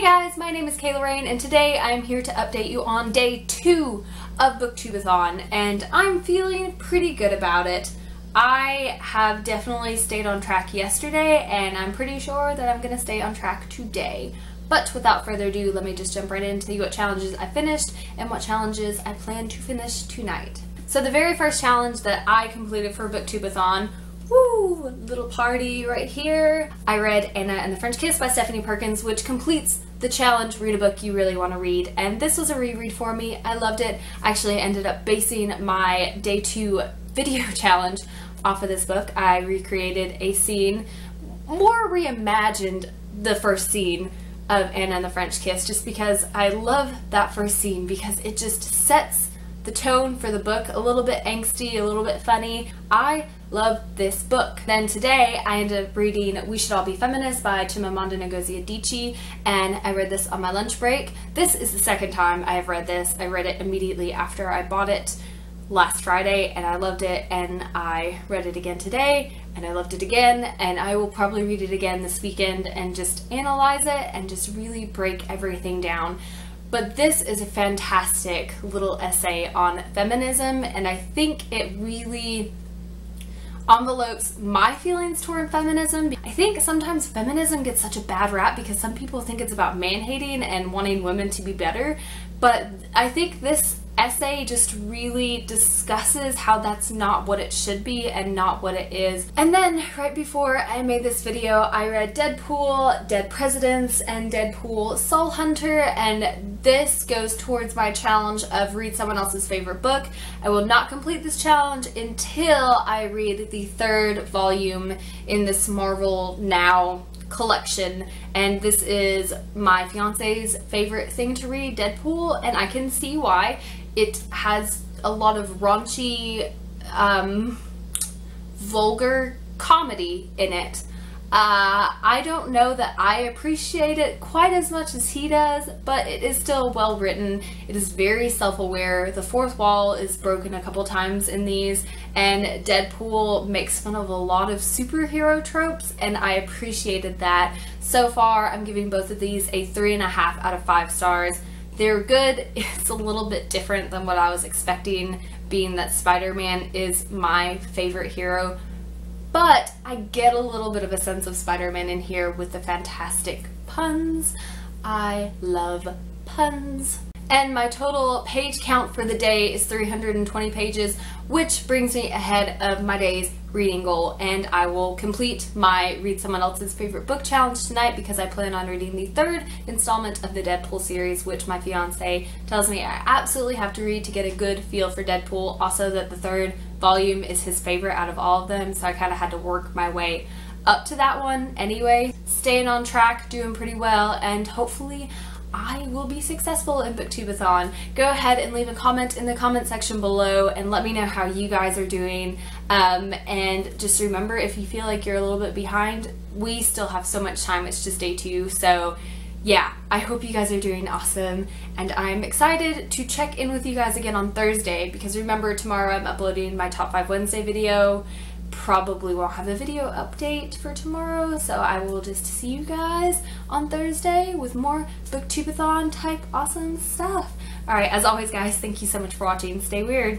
Hey guys, my name is Kayla Rayne and today I am here to update you on day two of Booktubeathon and I'm feeling pretty good about it. I have definitely stayed on track yesterday and I'm pretty sure that I'm going to stay on track today. But without further ado, let me just jump right in and tell you what challenges I finished and what challenges I plan to finish tonight. So the very first challenge that I completed for Booktubeathon Woo! Little party right here. I read Anna and the French Kiss by Stephanie Perkins, which completes the challenge read a book you really want to read. And this was a reread for me. I loved it. Actually I ended up basing my day two video challenge off of this book. I recreated a scene more reimagined the first scene of anna and the french kiss just because i love that first scene because it just sets the tone for the book. A little bit angsty, a little bit funny. I love this book. Then today I ended up reading We Should All Be Feminists by Chimamanda Ngozi Adichie and I read this on my lunch break. This is the second time I have read this. I read it immediately after I bought it last Friday and I loved it and I read it again today and I loved it again and I will probably read it again this weekend and just analyze it and just really break everything down. But this is a fantastic little essay on feminism, and I think it really envelopes my feelings toward feminism. I think sometimes feminism gets such a bad rap because some people think it's about man hating and wanting women to be better, but I think this essay just really discusses how that's not what it should be and not what it is. And then right before I made this video, I read Deadpool, Dead Presidents, and Deadpool Soul Hunter, and this goes towards my challenge of read someone else's favorite book. I will not complete this challenge until I read the third volume in this Marvel Now collection and this is my fiance's favorite thing to read Deadpool and I can see why it has a lot of raunchy, um, vulgar comedy in it. Uh, I don't know that I appreciate it quite as much as he does, but it is still well written. It is very self-aware. The fourth wall is broken a couple times in these, and Deadpool makes fun of a lot of superhero tropes, and I appreciated that. So far, I'm giving both of these a three and a half out of five stars. They're good. It's a little bit different than what I was expecting, being that Spider-Man is my favorite hero. But I get a little bit of a sense of Spider-Man in here with the fantastic puns. I love puns. And my total page count for the day is 320 pages, which brings me ahead of my day's reading goal. And I will complete my Read Someone Else's Favorite Book Challenge tonight because I plan on reading the third installment of the Deadpool series, which my fiance tells me I absolutely have to read to get a good feel for Deadpool. Also that the third volume is his favorite out of all of them, so I kind of had to work my way up to that one anyway. Staying on track, doing pretty well, and hopefully I will be successful in Booktubeathon. Go ahead and leave a comment in the comment section below and let me know how you guys are doing. Um, and just remember, if you feel like you're a little bit behind, we still have so much time. It's just day two. So yeah, I hope you guys are doing awesome. And I'm excited to check in with you guys again on Thursday because remember, tomorrow I'm uploading my Top 5 Wednesday video probably won't have a video update for tomorrow, so I will just see you guys on Thursday with more booktubeathon type awesome stuff. Alright, as always guys, thank you so much for watching. Stay weird.